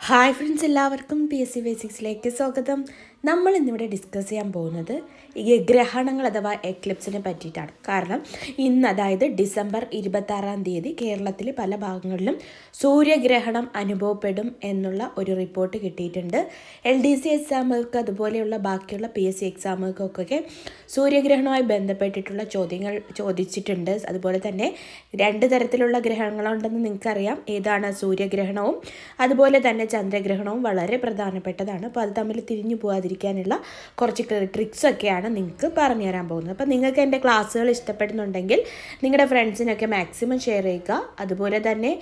Hi friends എല്ലാവർക്കും P S C ബേസിക്സിലേക്ക് സ്വാഗതം. നമ്മൾ ഇന്നിവിടെ ഡിസ്കസ് ചെയ്യാൻ പോകുന്നത് ഈ ഗ്രഹണങ്ങൾ അഥവാ എക്ലിപ്സിനെ പറ്റിയിട്ടാണ്. കാരണം ഇന്ന് അതായത് ഡിസംബർ ഇരുപത്താറാം തീയതി കേരളത്തിലെ പല ഭാഗങ്ങളിലും സൂര്യഗ്രഹണം അനുഭവപ്പെടും എന്നുള്ള ഒരു റിപ്പോർട്ട് കിട്ടിയിട്ടുണ്ട്. എൽ ഡി സി എക്സാമുകൾക്ക് അതുപോലെയുള്ള ബാക്കിയുള്ള പി എസ് സി എക്സാമുകൾക്കൊക്കെ സൂര്യഗ്രഹണവുമായി ബന്ധപ്പെട്ടിട്ടുള്ള ചോദ്യങ്ങൾ ചോദിച്ചിട്ടുണ്ട്. അതുപോലെ തന്നെ രണ്ട് തരത്തിലുള്ള ഗ്രഹണങ്ങളുണ്ടെന്ന് നിങ്ങൾക്കറിയാം. ഏതാണ് സൂര്യഗ്രഹണവും? അതുപോലെ തന്നെ ചന്ദ്രഗ്രഹണവും വളരെ പ്രധാനപ്പെട്ടതാണ്. അപ്പോൾ അത് തമ്മിൽ തിരിഞ്ഞു പോകാതിരിക്കാനുള്ള കുറച്ച് ട്രിക്സൊക്കെയാണ് നിങ്ങൾക്ക് പറഞ്ഞു തരാൻ പോകുന്നത്. അപ്പോൾ നിങ്ങൾക്ക് എന്റെ ക്ലാസ്സുകൾ ഇഷ്ടപ്പെടുന്നുണ്ടെങ്കിൽ നിങ്ങളുടെ ഫ്രണ്ട്സിനൊക്കെ മാക്സിമം ഷെയർ ചെയ്യുക. അതുപോലെ തന്നെ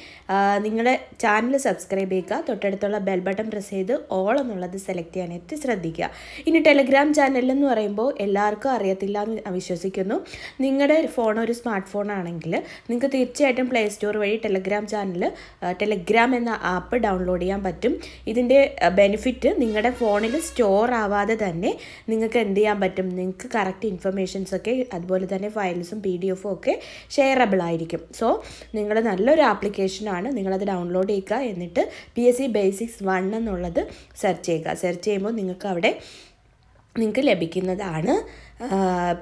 നിങ്ങളുടെ ചാനൽ സബ്സ്ക്രൈബ് ചെയ്യുക. തൊട്ടടുത്തുള്ള ബെൽ ബട്ടൺ പ്രസ് ചെയ്ത് ഓൾ എന്നുള്ളത് സെലക്ട് ചെയ്യാനായിട്ട് ശ്രദ്ധിക്കുക. ഇനി ടെലിഗ്രാം ചാനൽ എന്ന് പറയുമ്പോൾ എല്ലാവർക്കും അറിയത്തില്ല എന്ന് വിശ്വസിക്കുന്നു നിങ്ങളുടെ ഫോൺ ഒരു സ്മാർട്ട് ഫോൺ ആണെങ്കിൽ നിങ്ങൾക്ക് തീർച്ചയായിട്ടും പ്ലേ സ്റ്റോർ വഴി ടെലഗ്രാം ചാനൽ ടെലഗ്രാം എന്ന ആപ്പ് ഡൗൺലോഡ് ചെയ്യാൻ പറ്റും. ഇതിന്റെ ബെനിഫിറ്റ് നിങ്ങളുടെ ഫോണിൽ സ്റ്റോർ ആവാതെ തന്നെ നിങ്ങൾക്ക് എന്ത് ചെയ്യാൻ പറ്റും? നിങ്ങൾക്ക് കറക്റ്റ് ഇൻഫർമേഷൻസ് ഒക്കെ അതുപോലെ തന്നെ ഫയൽസും പി ഡി എഫും ഒക്കെ ഷെയറബിൾ ആയിരിക്കും. സോ നിങ്ങൾ നല്ലൊരു ആപ്ലിക്കേഷനാണ് നിങ്ങളത് ഡൗൺലോഡ് ചെയ്യുക എന്നിട്ട് P S C basics one എന്നുള്ളത് സെർച്ച് ചെയ്യുക. സെർച്ച് ചെയ്യുമ്പോൾ നിങ്ങൾക്ക് അവിടെ നിങ്ങൾക്ക് ലഭിക്കുന്നതാണ്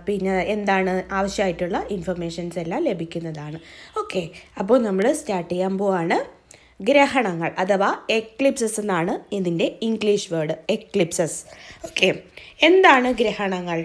പിന്നെ എന്താണ് ആവശ്യമായിട്ടുള്ള ഇൻഫർമേഷൻസ് എല്ലാം ലഭിക്കുന്നതാണ്. ഓക്കെ അപ്പോൾ നമ്മൾ സ്റ്റാർട്ട് ചെയ്യാൻ പോവാണ്. ഗ്രഹണങ്ങൾ അഥവാ എക്ലിപ്സസ് എന്നാണ് ഇതിന്റെ ഇംഗ്ലീഷ് വേർഡ് എക്ലിപ്സസ് ഓക്കെ എന്താണ് ഗ്രഹണങ്ങൾ?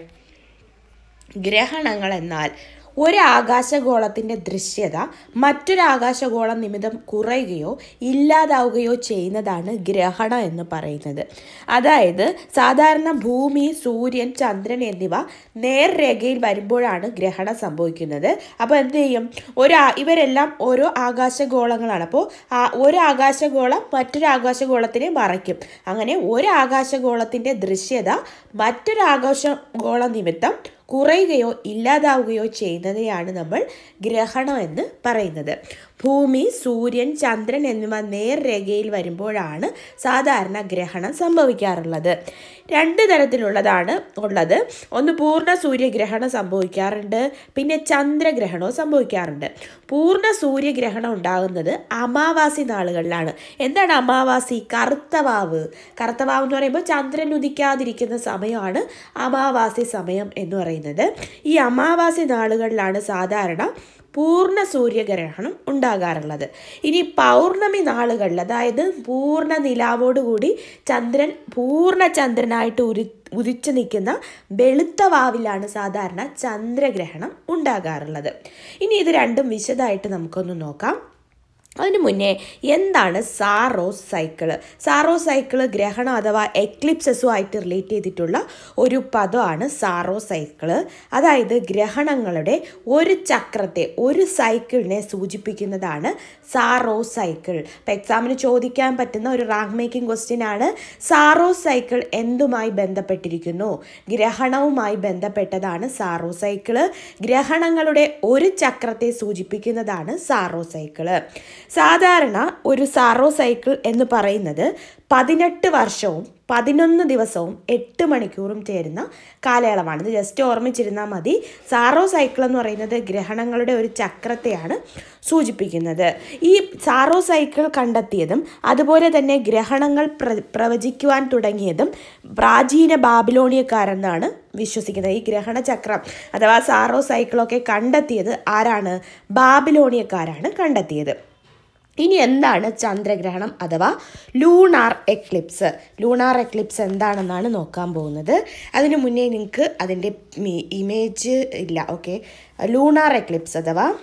ഗ്രഹണങ്ങൾ എന്നാൽ ഒരു ആകാശഗോളത്തിന്റെ ദൃശ്യത മറ്റൊരു ആകാശഗോളം നിമിത്തം കുറയുകയോ ഇല്ലാതാവുകയോ ചെയ്യുന്നതാണ് ഗ്രഹണം എന്ന് പറയുന്നത്. അതായത് സാധാരണ ഭൂമി സൂര്യൻ ചന്ദ്രൻ എന്നിവ നേർരേഖയിൽ വരുമ്പോഴാണ് ഗ്രഹണം സംഭവിക്കുന്നത്. അപ്പോൾ എന്ത് ചെയ്യും? ഒരു ഇവരെല്ലാം ഓരോ ആകാശഗോളങ്ങളാണ്. അപ്പോൾ ഒരു ആകാശഗോളം മറ്റൊരു ആകാശഗോളത്തിനെ മറയ്ക്കും. അങ്ങനെ ഒരു ആകാശഗോളത്തിന്റെ ദൃശ്യത മറ്റൊരു ആകാശഗോളം നിമിത്തം കുറയുകയോ ഇല്ലാതാവുകയോ ചെയ്യുന്നതിനെയാണ് നമ്മൾ ഗ്രഹണം എന്ന് പറയുന്നത്. ഭൂമി സൂര്യൻ ചന്ദ്രൻ എന്നിവ നേർരേഖയിൽ വരുമ്പോഴാണ് സാധാരണ ഗ്രഹണം സംഭവിക്കാറുള്ളത്. രണ്ട് തരത്തിലുള്ളതാണ് ഉള്ളത്. ഒന്ന് പൂർണ സൂര്യഗ്രഹണം സംഭവിക്കാറുണ്ട്. പിന്നെ ചന്ദ്രഗ്രഹണവും സംഭവിക്കാറുണ്ട്. പൂർണ സൂര്യഗ്രഹണം ഉണ്ടാകുന്നത് അമാവാസി നാളുകളിലാണ്. എന്താണ് അമാവാസി? കറുത്തവാവ് കറുത്തവാവ് എന്ന് പറയുമ്പോൾ ചന്ദ്രൻ ഉദിക്കാതിരിക്കുന്ന സമയമാണ് അമാവാസി സമയം എന്ന് പറയുന്നത്. ഈ അമാവാസി നാളുകളിലാണ് സാധാരണ പൂർണ സൂര്യഗ്രഹണം ഉണ്ടാകാറുള്ളത്. ഇനി പൗർണമി നാളുകളിൽ അതായത് പൂർണ നിലാവോടുകൂടി ചന്ദ്രൻ പൂർണ ചന്ദ്രനായിട്ട് ഉരു ഉദിച്ചു നിൽക്കുന്ന വെളുത്ത വാവിലാണ് സാധാരണ ചന്ദ്രഗ്രഹണം ഉണ്ടാകാറുള്ളത്. ഇനി ഇത് രണ്ടും വിശദമായിട്ട് നമുക്കൊന്ന് നോക്കാം. അതിന് മുന്നേ എന്താണ് സാറോസ് സൈക്കിൾ സാറോസ് സൈക്കിൾ ഗ്രഹണം അഥവാ എക്ലിപ്സസുമായിട്ട് റിലേറ്റ് ചെയ്തിട്ടുള്ള ഒരു പദമാണ് സാറോ സൈക്കിൾ അതായത് ഗ്രഹണങ്ങളുടെ ഒരു ചക്രത്തെ ഒരു സൈക്കിളിനെ സൂചിപ്പിക്കുന്നതാണ് സാറോ സൈക്കിൾ ഇപ്പം എക്സാമിന് ചോദിക്കാൻ പറ്റുന്ന ഒരു റാങ്ക് മേക്കിംഗ് ക്വസ്റ്റ്യൻ ആണ് സാറോ സൈക്കിൾ എന്തുമായി ബന്ധപ്പെട്ടിരിക്കുന്നു? ഗ്രഹണവുമായി ബന്ധപ്പെട്ടതാണ് സാറോ സൈക്കിൾ ഗ്രഹണങ്ങളുടെ ഒരു ചക്രത്തെ സൂചിപ്പിക്കുന്നതാണ് സാറോ സൈക്കിൾ സാധാരണ ഒരു സാറോ സൈക്കിൾ എന്ന് പറയുന്നത് പതിനെട്ട് വർഷവും പതിനൊന്ന് ദിവസവും എട്ട് മണിക്കൂറും ചേരുന്ന കാലയളവാണ് ഇത് ജസ്റ്റ് ഓർമ്മിച്ചിരുന്നാൽ മതി. സാറോ സൈക്കിൾ എന്ന് പറയുന്നത് ഗ്രഹണങ്ങളുടെ ഒരു ചക്രത്തെയാണ് സൂചിപ്പിക്കുന്നത്. ഈ സാറോ സൈക്കിൾ കണ്ടെത്തിയതും അതുപോലെ തന്നെ ഗ്രഹണങ്ങൾ പ്ര പ്രവചിക്കുവാൻ തുടങ്ങിയതും പ്രാചീന ബാബിലോണിയക്കാരെന്നാണ് വിശ്വസിക്കുന്നത്. ഈ ഗ്രഹണ ചക്രം അഥവാ സാറോ സൈക്കിളൊക്കെ കണ്ടെത്തിയത് ആരാണ്? ബാബിലോണിയക്കാരാണ് കണ്ടെത്തിയത്. ഇനി എന്താണ് ചന്ദ്രഗ്രഹണം അഥവാ ലൂണാർ എക്ലിപ്സ്? ലൂണാർ എക്ലിപ്സ് എന്താണെന്നാണ് നോക്കാൻ പോകുന്നത്. അതിനു മുന്നേ നിങ്ങൾക്ക് അതിന്റെ ഇമേജ് ഇല്ല ഓക്കെ. ലൂണാർ എക്ലിപ്സ് അഥവാ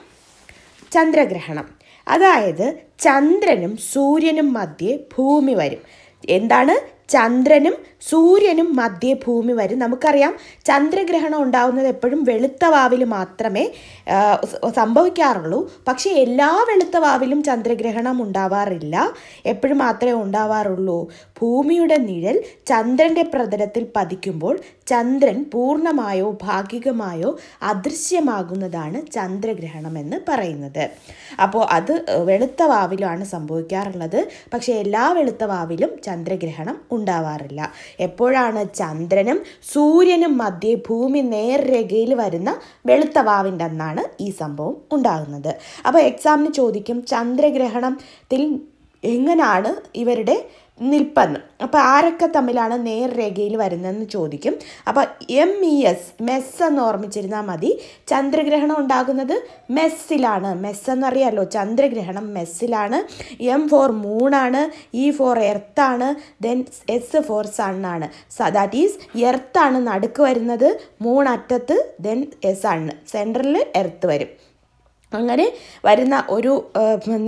ചന്ദ്രഗ്രഹണം. അതായത് ചന്ദ്രനും സൂര്യനും മധ്യേ ഭൂമി വരും. എന്താണ്? ചന്ദ്രനും സൂര്യനും മധ്യഭൂമി വരെ. നമുക്കറിയാം ചന്ദ്രഗ്രഹണം ഉണ്ടാവുന്നത് എപ്പോഴും വെളുത്ത വാവിൽ മാത്രമേ സംഭവിക്കാറുള്ളൂ. പക്ഷേ എല്ലാ വെളുത്ത വാവിലും ചന്ദ്രഗ്രഹണം ഉണ്ടാവാറില്ല. എപ്പോഴും മാത്രമേ ഉണ്ടാവാറുള്ളൂ. ഭൂമിയുടെ നിഴൽ ചന്ദ്രന്റെ പ്രതലത്തിൽ പതിക്കുമ്പോൾ ചന്ദ്രൻ പൂർണമായോ ഭാഗികമായോ അദൃശ്യമാകുന്നതാണ് ചന്ദ്രഗ്രഹണം എന്ന് പറയുന്നത്. അപ്പോൾ അത് വെളുത്ത വാവിലാണ് സംഭവിക്കാറുള്ളത്. പക്ഷേ എല്ലാ വെളുത്ത വാവിലും ചന്ദ്രഗ്രഹണം ഉണ്ടാവാറില്ല. എപ്പോഴാണ് ചന്ദ്രനും സൂര്യനും മധ്യേ ഭൂമി നേർരേഖയിൽ വരുന്ന വെളുത്ത വാവിന്റെ അന്നാണ് ഈ സംഭവം ഉണ്ടാകുന്നത്. അപ്പോൾ എക്സാമിന് ചോദിക്കും ചന്ദ്രഗ്രഹണത്തിൽ എങ്ങനെയാണ് ഇവരുടെ നിൽപ്പെന്ന്. അപ്പോൾ ആരൊക്കെ തമ്മിലാണ് നേർരേഖയിൽ വരുന്നതെന്ന് ചോദിക്കും. അപ്പോൾ എം ഇ എസ് മെസ് എന്ന് ഓർമ്മിച്ചിരുന്നാൽ മതി. ചന്ദ്രഗ്രഹണം ഉണ്ടാകുന്നത് മെസ്സിലാണ്. മെസ് എന്നറിയാമല്ലോ ചന്ദ്രഗ്രഹണം മെസ്സിലാണ്. എം ഫോർ മൂണാണ് ഇ ഫോർ എർത്താണ് ദെൻ എസ് ഫോർ സണ്ണാണ് ദാറ്റ് ഈസ് എർത്താണ് നടുക്ക് വരുന്നത്. മൂൺ അറ്റത്ത് ദെൻ സണ്ണ് സെന്ററിൽ എർത്ത് വരും. അങ്ങനെ വരുന്ന ഒരു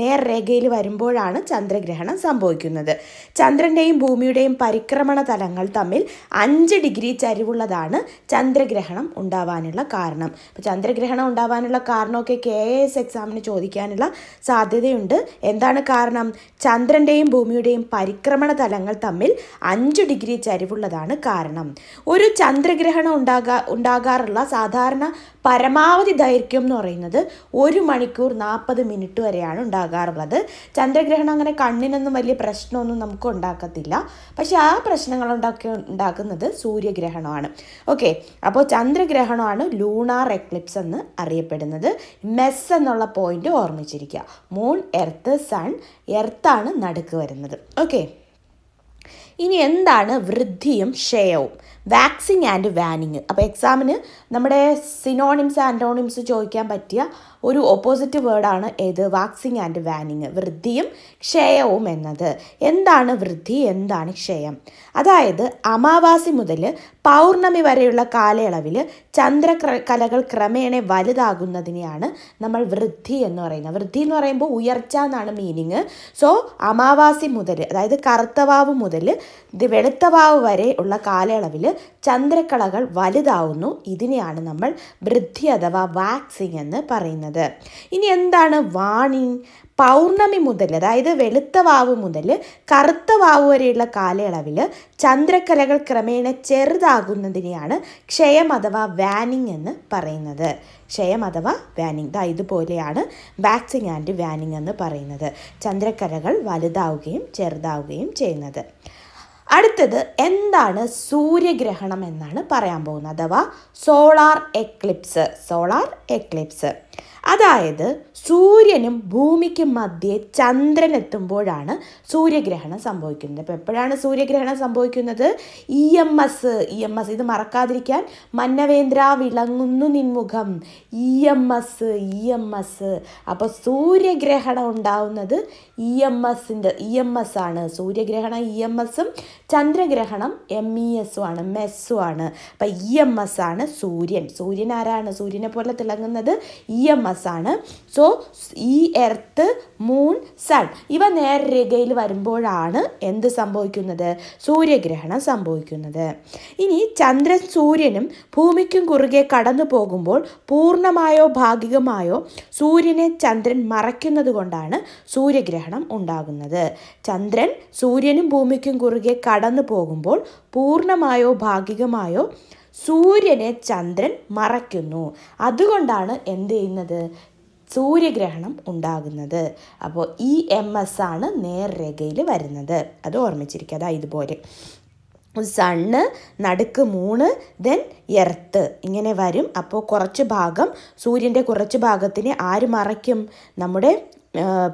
നേർരേഖയിൽ വരുമ്പോഴാണ് ചന്ദ്രഗ്രഹണം സംഭവിക്കുന്നത്. ചന്ദ്രന്റെയും ഭൂമിയുടെയും പരിക്രമണ തലങ്ങൾ തമ്മിൽ അഞ്ച് ഡിഗ്രി ചരിവുള്ളതാണ് ചന്ദ്രഗ്രഹണം ഉണ്ടാവാനുള്ള കാരണം. അപ്പോൾ ചന്ദ്രഗ്രഹണം ഉണ്ടാവാനുള്ള കാരണമൊക്കെ കെ എസ് എക്സാമിന് ചോദിക്കാനുള്ള സാധ്യതയുണ്ട്. എന്താണ് കാരണം? ചന്ദ്രന്റെയും ഭൂമിയുടെയും പരിക്രമണ തലങ്ങൾ തമ്മിൽ അഞ്ച് ഡിഗ്രി ചരിവുള്ളതാണ് കാരണം. ഒരു ചന്ദ്രഗ്രഹണം ഉണ്ടാകാ ഉണ്ടാകാറുള്ള സാധാരണ പരമാവധി ദൈർഘ്യം എന്ന് പറയുന്നത് ഒരു മണിക്കൂർ നാൽപ്പത് മിനിറ്റ് വരെയാണ് ഉണ്ടാകാറുള്ളത്. ചന്ദ്രഗ്രഹണം അങ്ങനെ കണ്ണിനൊന്നും വലിയ പ്രശ്നമൊന്നും നമുക്ക് ഉണ്ടാക്കത്തില്ല. പക്ഷെ ആ പ്രശ്നങ്ങൾ ഉണ്ടാക്കി ഉണ്ടാക്കുന്നത് സൂര്യഗ്രഹണമാണ്. ഓക്കെ അപ്പോൾ ചന്ദ്രഗ്രഹണമാണ് ലൂണാർ എക്ലിപ്സ് എന്ന് അറിയപ്പെടുന്നത്. മെസ് എന്നുള്ള പോയിന്റ് ഓർമ്മിച്ചിരിക്കുക. മൂൺ എർത്ത് സൺ എർത്താണ് നടുക്ക് വരുന്നത്. ഓക്കെ ഇനി എന്താണ് വൃദ്ധിയും ക്ഷയവും? വാക്സിങ് ആൻഡ് വാനിങ് അപ്പോൾ എക്സാമിന് നമ്മുടെ സിനോണിംസ് ആന്റോണിംസ് ചോദിക്കാൻ പറ്റിയ ഒരു ഓപ്പോസിറ്റ് വേർഡാണ് ഏത്? വാക്സിങ് ആൻഡ് വാനിങ് വൃദ്ധിയും ക്ഷയവും എന്നത്. എന്താണ് വൃദ്ധി? എന്താണ് ക്ഷയം? അതായത് അമാവാസി മുതൽ പൗർണമി വരെയുള്ള കാലയളവിൽ ചന്ദ്ര കലകൾ ക്രമേണ വലുതാകുന്നതിനെയാണ് നമ്മൾ വൃദ്ധി എന്ന് പറയുന്നത്. വൃദ്ധി എന്ന് പറയുമ്പോൾ ഉയർച്ച എന്നാണ് മീനിങ് സോ അമാവാസി മുതൽ അതായത് കറുത്തവാവ് മുതൽ വെളുത്തവാവ് വരെ ഉള്ള കാലയളവിൽ ചന്ദ്രക്കളകൾ വലുതാവുന്നു. ഇതിനെയാണ് നമ്മൾ വൃദ്ധി അഥവാ വാക്സിങ് എന്ന് പറയുന്നത്. ഇനി എന്താണ് വാണിംഗ് പൗർണമി മുതൽ അതായത് വെളുത്ത വാവ് മുതൽ കറുത്ത വാവ് വരെയുള്ള കാലയളവിൽ ചന്ദ്രക്കലകൾ ക്രമേണ ചെറുതാകുന്നതിനെയാണ് ക്ഷയം അഥവാ വാനിങ് എന്ന് പറയുന്നത്. ക്ഷയം അഥവാ വാനിങ് ദാ ഇതുപോലെയാണ് വാക്സിങ് ആൻഡ് വാനിങ് എന്ന് പറയുന്നത്. ചന്ദ്രക്കലകൾ വലുതാവുകയും ചെറുതാവുകയും ചെയ്യുന്നത്. അടുത്തത് എന്താണ് സൂര്യഗ്രഹണം എന്നാണ് പറയാൻ പോകുന്നത് അഥവാ സോളാർ എക്ലിപ്സ്. Solar Eclipse. അതായത് സൂര്യനും ഭൂമിക്കും മധ്യേ ചന്ദ്രൻ എത്തുമ്പോഴാണ് സൂര്യഗ്രഹണം സംഭവിക്കുന്നത്. അപ്പോൾ എപ്പോഴാണ് സൂര്യഗ്രഹണം സംഭവിക്കുന്നത്? E M S E M S ഇത് മറക്കാതിരിക്കാൻ. മന്നവേന്ദ്ര വിളങ്ങുന്നു നിൻമുഖം. E M S E M S അപ്പോൾ സൂര്യഗ്രഹണം ഉണ്ടാവുന്നത് ഇ എം എസിന്റെ ഇ എം എസ് ആണ്. സൂര്യഗ്രഹണം ഇ എം എസും ചന്ദ്രഗ്രഹണം എം ഇ എസും ആണ് മെസ്സും ആണ്. അപ്പം ഇ എം എസ് ആണ് സൂര്യൻ. സൂര്യൻ ആരാണ്? സൂര്യനെ പോലെ തിളങ്ങുന്നത് ഇ എം എസ് ആണ്. സോ ഈ എർത്ത് മൂൺ സൺ ഇവ നേർരേഖയിൽ വരുമ്പോഴാണ് എന്ത് സംഭവിക്കുന്നത്? സൂര്യഗ്രഹണം സംഭവിക്കുന്നത്. ഇനി ചന്ദ്രൻ സൂര്യനും ഭൂമിക്കും കുറുകെ കടന്നു പോകുമ്പോൾ പൂർണമായോ ഭാഗികമായോ സൂര്യനെ ചന്ദ്രൻ മറയ്ക്കുന്നത് കൊണ്ടാണ് സൂര്യഗ്രഹണം ഉണ്ടാകുന്നത്. ചന്ദ്രൻ സൂര്യനും ഭൂമിക്കും കുറുകെ കടന്നു പോകുമ്പോൾ പൂർണമായോ ഭാഗികമായോ സൂര്യനെ ചന്ദ്രൻ മറയ്ക്കുന്നു. അതുകൊണ്ടാണ് എന്ത് ചെയ്യുന്നത്? സൂര്യഗ്രഹണം ഉണ്ടാകുന്നത്. അപ്പോൾ ഇ എം എസ് ആണ് നേർരേഖയിൽ വരുന്നത്. അത് ഓർമ്മിച്ചിരിക്കുക. അതാ ഇതുപോലെ. സണ്ണ് നടുക്ക് മൂണ് ദെൻ എർത്ത് ഇങ്ങനെ വരും. അപ്പോൾ കുറച്ച് ഭാഗം സൂര്യന്റെ കുറച്ച് ഭാഗത്തിനെ ആര് മറയ്ക്കും? നമ്മുടെ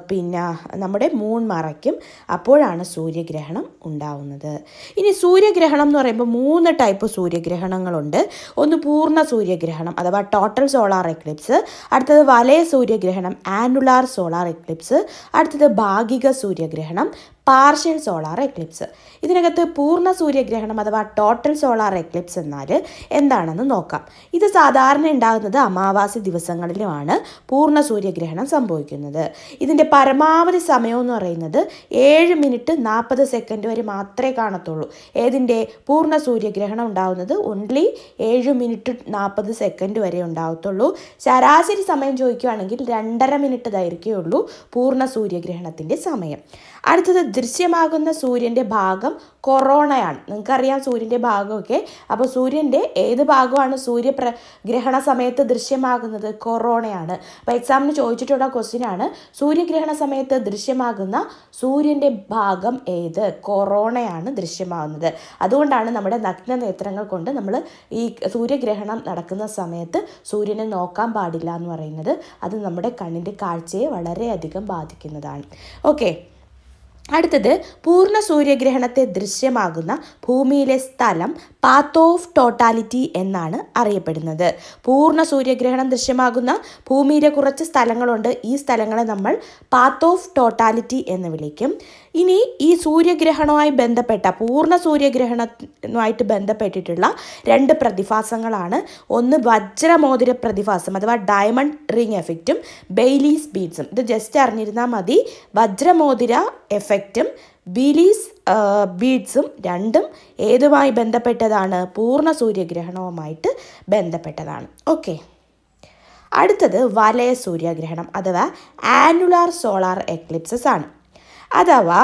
പിന്നെ നമ്മുടെ മൂൺ മറയ്ക്കും. അപ്പോഴാണ് സൂര്യഗ്രഹണം ഉണ്ടാവുന്നത്. ഇനി സൂര്യഗ്രഹണം എന്ന് പറയുമ്പോൾ മൂന്ന് ടൈപ്പ് സൂര്യഗ്രഹണങ്ങളുണ്ട്. ഒന്ന് പൂർണ സൂര്യഗ്രഹണം അഥവാ ടോട്ടൽ സോളാർ എക്ലിപ്സ് അടുത്തത് വലയ സൂര്യഗ്രഹണം ആനുലാർ സോളാർ എക്ലിപ്സ് അടുത്തത് ഭാഗിക സൂര്യഗ്രഹണം പാർഷ്യൽ സോളാർ എക്ലിപ്സ്. ഇതിനകത്ത് പൂർണ സൂര്യഗ്രഹണം അഥവാ ടോട്ടൽ സോളാർ എക്ലിപ്സ് എന്നാൽ എന്താണെന്ന് നോക്കാം. ഇത് സാധാരണ ഉണ്ടാകുന്നത് അമാവാസി ദിവസങ്ങളിലുമാണ് പൂർണ സൂര്യഗ്രഹണം സംഭവിക്കുന്നത്. ഇതിന്റെ പരമാവധി സമയം എന്ന് പറയുന്നത് ഏഴ് മിനിറ്റ് നാൽപ്പത് സെക്കൻഡ് വരെ മാത്രമേ കാണത്തുള്ളൂ. ഏതിന്റെ പൂർണ സൂര്യഗ്രഹണം ഉണ്ടാകുന്നത് ഓൺലി ഏഴ് മിനിറ്റ് നാൽപ്പത് സെക്കൻഡ് വരെ ഉണ്ടാകത്തുള്ളൂ. ശരാശരി സമയം ചോദിക്കുകയാണെങ്കിൽ രണ്ടര മിനിറ്റ് ദൈർഘ്യമേ പൂർണ സൂര്യഗ്രഹണത്തിന്റെ സമയം. അടുത്തത് ദൃശ്യമാകുന്ന സൂര്യന്റെ ഭാഗം കൊറോണയാണ്. നിങ്ങൾക്കറിയാം സൂര്യന്റെ ഭാഗമൊക്കെ. അപ്പോൾ സൂര്യന്റെ ഏത് ഭാഗമാണ് സൂര്യപ്ര ഗ്രഹണ സമയത്ത് ദൃശ്യമാകുന്നത്? കൊറോണയാണ്. അപ്പോൾ എക്സാമിന് ചോദിച്ചിട്ടുള്ള ക്വസ്റ്റിനാണ് സൂര്യഗ്രഹണ സമയത്ത് ദൃശ്യമാകുന്ന സൂര്യന്റെ ഭാഗം ഏത്? കൊറോണയാണ് ദൃശ്യമാകുന്നത്. അതുകൊണ്ടാണ് നമ്മുടെ നഗ്ന നേത്രങ്ങൾ കൊണ്ട് നമ്മൾ ഈ സൂര്യഗ്രഹണം നടക്കുന്ന സമയത്ത് സൂര്യനെ നോക്കാൻ പാടില്ല എന്ന് പറയുന്നത്. അത് നമ്മുടെ കണ്ണിന്റെ കാഴ്ചയെ വളരെയധികം ബാധിക്കുന്നതാണ്. ഓക്കെ. അടുത്തത് പൂർണ സൂര്യഗ്രഹണത്തെ ദൃശ്യമാകുന്ന ഭൂമിയിലെ സ്ഥലം പാത്ത് ഓഫ് ടോട്ടാലിറ്റി എന്നാണ് അറിയപ്പെടുന്നത്. പൂർണ സൂര്യഗ്രഹണം ദൃശ്യമാകുന്ന ഭൂമിയിലെ കുറച്ച് സ്ഥലങ്ങളുണ്ട്. ഈ സ്ഥലങ്ങളെ നമ്മൾ പാത്ത് ഓഫ് ടോട്ടാലിറ്റി എന്ന് വിളിക്കും. ഇനി ഈ സൂര്യഗ്രഹണവുമായി ബന്ധപ്പെട്ട പൂർണ സൂര്യഗ്രഹണവുമായിട്ട് ബന്ധപ്പെട്ടിട്ടുള്ള രണ്ട് പ്രതിഭാസങ്ങളാണ്. ഒന്ന് വജ്രമോതിര പ്രതിഭാസം അഥവാ ഡയമണ്ട് റിംഗ് എഫക്റ്റും ബെയ്ലീസ് ബീഡ്സും ഇത് ജസ്റ്റ് അറിഞ്ഞിരുന്നാൽ മതി. വജ്രമോതിര എഫക്റ്റും ബിലീസ് ബീഡ്സും രണ്ടും ഏതുമായി ബന്ധപ്പെട്ടതാണ്? പൂർണ സൂര്യഗ്രഹണവുമായിട്ട് ബന്ധപ്പെട്ടതാണ്. ഓക്കെ. അടുത്തത് വലയ സൂര്യഗ്രഹണം അഥവാ ആനുലാർ സോളാർ എക്ലിപ്സസ് ആണ്. അഥവാ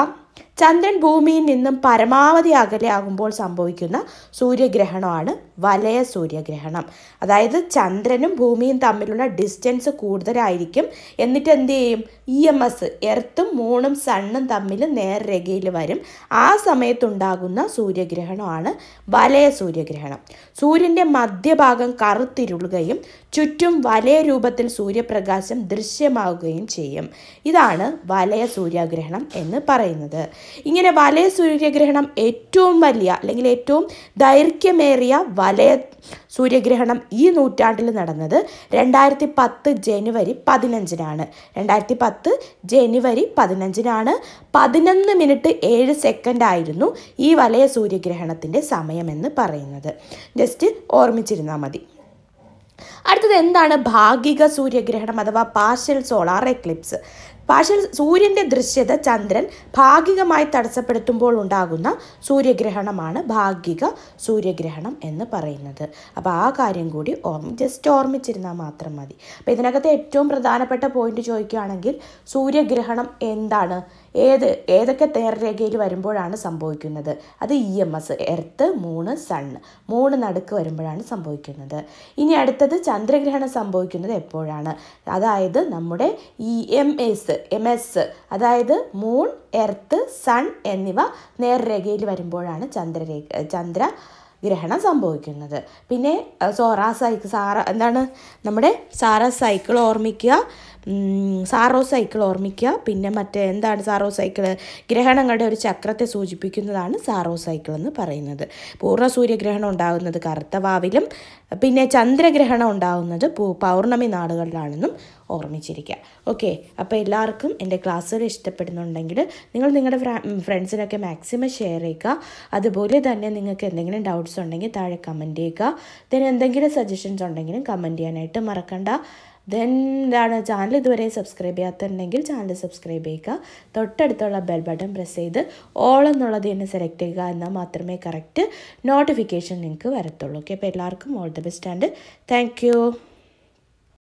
ചന്ദ്രൻ ഭൂമിയിൽ നിന്നും പരമാവധി അകലെയാകുമ്പോൾ സംഭവിക്കുന്ന സൂര്യഗ്രഹണമാണ് വലയ സൂര്യഗ്രഹണം. അതായത് ചന്ദ്രനും ഭൂമിയും തമ്മിലുള്ള ഡിസ്റ്റൻസ് കൂടുതലായിരിക്കും. എന്നിട്ട് എന്ത് ചെയ്യും? ഇ എം എസ് എർത്തും മൂണും സണ്ണും തമ്മിൽ നേർരേഖയിൽ വരും. ആ സമയത്തുണ്ടാകുന്ന സൂര്യഗ്രഹണമാണ് വലയ സൂര്യഗ്രഹണം. സൂര്യന്റെ മധ്യഭാഗം കറുത്തിരുളുകയും ചുറ്റും വലയ രൂപത്തിൽ സൂര്യപ്രകാശം ദൃശ്യമാവുകയും ചെയ്യും. ഇതാണ് വലയ സൂര്യഗ്രഹണം എന്ന് പറയുന്നത്. ഇങ്ങനെ വലയ സൂര്യഗ്രഹണം ഏറ്റവും വലിയ അല്ലെങ്കിൽ ഏറ്റവും ദൈർഘ്യമേറിയ വലയ സൂര്യഗ്രഹണം ഈ നൂറ്റാണ്ടിൽ നടന്നത് രണ്ടായിരത്തി പത്ത് ജനുവരി പതിനഞ്ചിനാണ്. രണ്ടായിരത്തി പത്ത് ജനുവരി പതിനഞ്ചിനാണ് പതിനൊന്ന് മിനിറ്റ് ഏഴ് സെക്കൻഡ് ആയിരുന്നു ഈ വലയ സൂര്യഗ്രഹണത്തിന്റെ സമയമെന്ന് പറയുന്നത്. ജസ്റ്റ് ഓർമ്മിച്ചിരുന്നാൽ മതി. അടുത്തത് എന്താണ് ഭാഗിക സൂര്യഗ്രഹണം അഥവാ പാർഷ്യൽ സോളാർ എക്ലിപ്സ് പാർഷ്യൽ സൂര്യന്റെ ദൃശ്യത ചന്ദ്രൻ ഭാഗികമായി തടസ്സപ്പെടുത്തുമ്പോൾ ഉണ്ടാകുന്ന സൂര്യഗ്രഹണമാണ് ഭാഗിക സൂര്യഗ്രഹണം എന്ന് പറയുന്നത്. അപ്പോൾ ആ കാര്യം കൂടി ഓർമ്മ ജസ്റ്റ് ഓർമ്മിച്ചിരുന്നാൽ മാത്രം മതി. അപ്പോൾ ഇതിനകത്ത് ഏറ്റവും പ്രധാനപ്പെട്ട പോയിന്റ് ചോദിക്കുകയാണെങ്കിൽ സൂര്യഗ്രഹണം എന്താണ്? ഏത് ഏതൊക്കെ നേർരേഖയിൽ വരുമ്പോഴാണ് സംഭവിക്കുന്നത്? അത് ഇ എം എസ് എർത്ത് മൂന്ന് സൺ മൂന്ന് നടുക്ക് വരുമ്പോഴാണ് സംഭവിക്കുന്നത്. ഇനി അടുത്തത് ചന്ദ്രഗ്രഹണം സംഭവിക്കുന്നത് എപ്പോഴാണ്? അതായത് നമ്മുടെ E M S M S അതായത് മൂൺ എർത്ത് സൺ എന്നിവ നേർരേഖയിൽ വരുമ്പോഴാണ് ചന്ദ്രരേഖ ചന്ദ്ര ഗ്രഹണം സംഭവിക്കുന്നത്. പിന്നെ സോറാ സൈക്കിൾ സാറ എന്താണ്? നമ്മുടെ സാറ സൈക്കിൾ ഓർമ്മിക്കുക. സാറോ സൈക്കിൾ ഓർമ്മിക്കുക പിന്നെ മറ്റേ എന്താണ് സാറോ സൈക്കിൾ ഗ്രഹണങ്ങളുടെ ഒരു ചക്രത്തെ സൂചിപ്പിക്കുന്നതാണ് സാറോ സൈക്കിൾ എന്ന് പറയുന്നത്. പൂർണ സൂര്യഗ്രഹണം ഉണ്ടാകുന്നത് കറുത്ത വാവിലും പിന്നെ ചന്ദ്രഗ്രഹണം ഉണ്ടാകുന്നത് പൗർണമി നാടുകളിലാണെന്നും ഓർമ്മിച്ചിരിക്കുക. ഓക്കെ അപ്പോൾ എല്ലാവർക്കും എന്റെ ക്ലാസ്സുകൾ ഇഷ്ടപ്പെടുന്നുണ്ടെങ്കിൽ നിങ്ങൾ നിങ്ങളുടെ ഫ്രണ്ട്സിനൊക്കെ മാക്സിമം ഷെയർ ചെയ്യുക. അതുപോലെ തന്നെ നിങ്ങൾക്ക് എന്തെങ്കിലും ഡൗട്ട്സ് ഉണ്ടെങ്കിൽ താഴെ കമന്റ് ചെയ്യുക. ദൻ എന്തെങ്കിലും സജഷൻസ് ഉണ്ടെങ്കിലും കമന്റ് ചെയ്യാനായിട്ട് മറക്കണ്ട. ദെൻ എന്താണ് ചാനൽ ഇതുവരെ സബ്സ്ക്രൈബ് ചെയ്യാത്തുണ്ടെങ്കിൽ ചാനൽ സബ്സ്ക്രൈബ് ചെയ്യുക. തൊട്ടടുത്തുള്ള ബെൽ ബട്ടൺ പ്രസ് ചെയ്ത് ഓൾ എന്നുള്ളത് തന്നെ സെലക്ട് ചെയ്യുക എന്നാൽ മാത്രമേ കറക്റ്റ് നോട്ടിഫിക്കേഷൻ നിങ്ങൾക്ക് വരത്തുള്ളൂ. ഓക്കെ അപ്പോൾ എല്ലാവർക്കും all the best and thank